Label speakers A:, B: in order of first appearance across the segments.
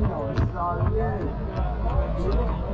A: 有商业。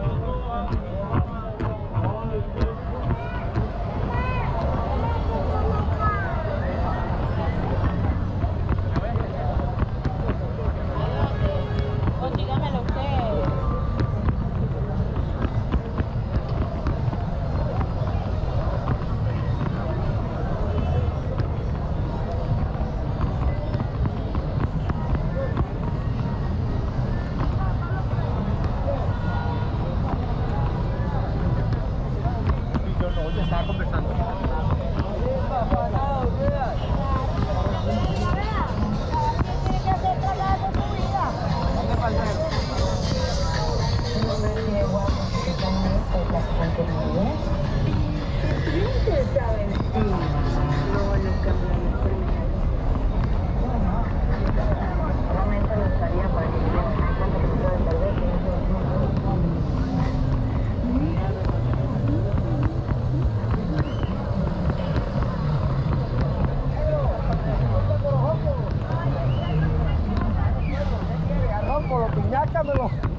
A: 干不了。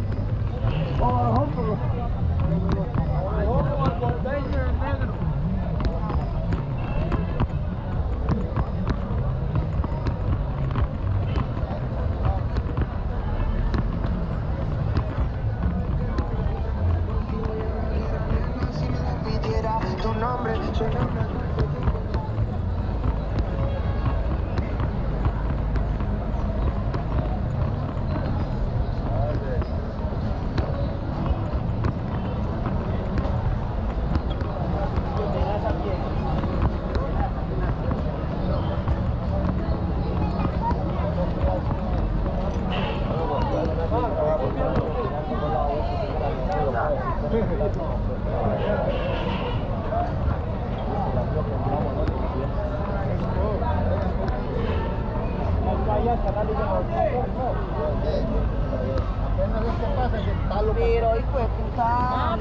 B: Pero, hijo de puta.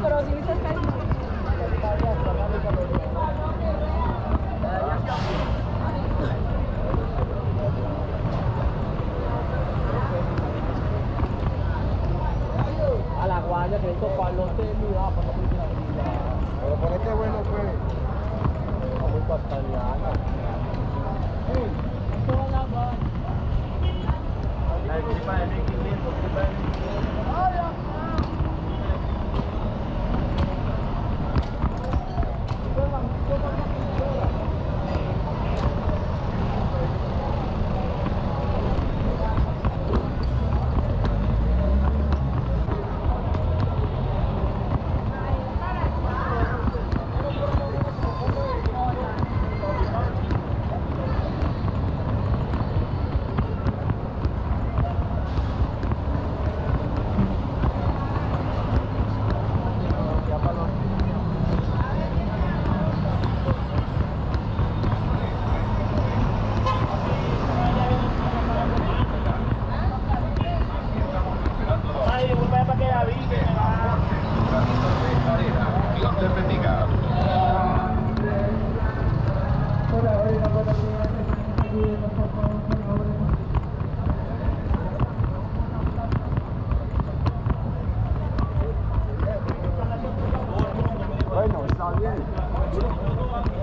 C: Concepción de
B: Bendiga. Bueno,
C: está
B: bien.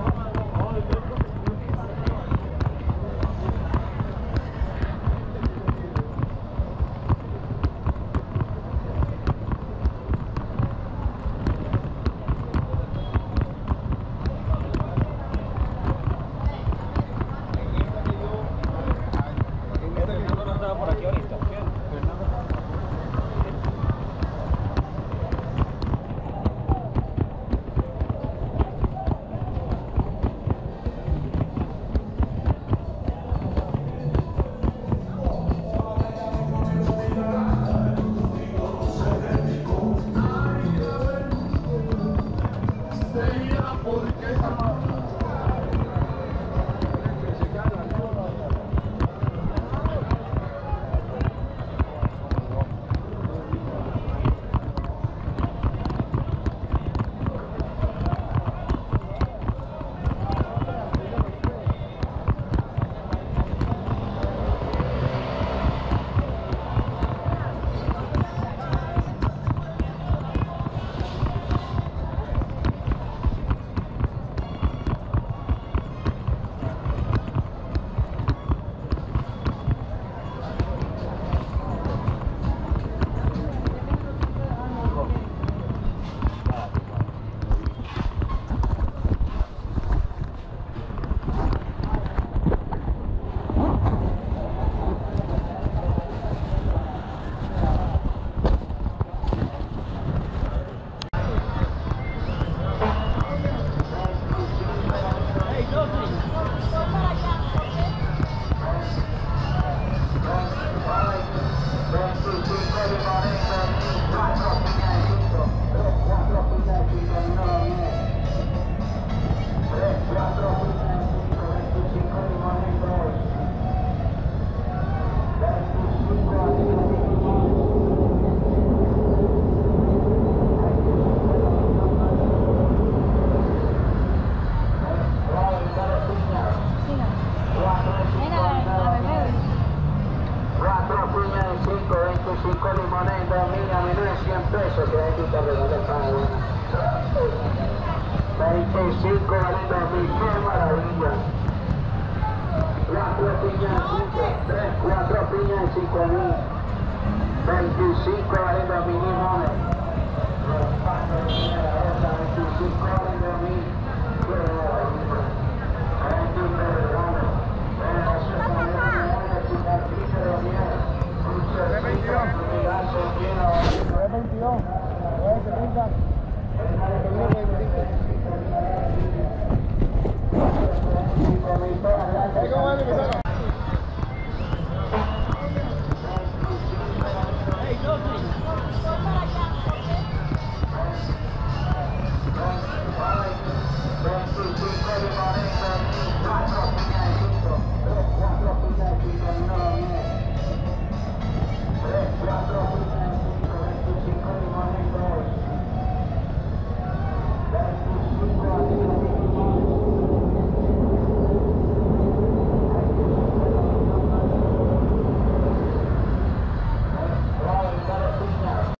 C: 25 vale 2000, qué maravilla. 4 piñas, 3, 4 piñas de 5000. 25 vale 2000 limones. 25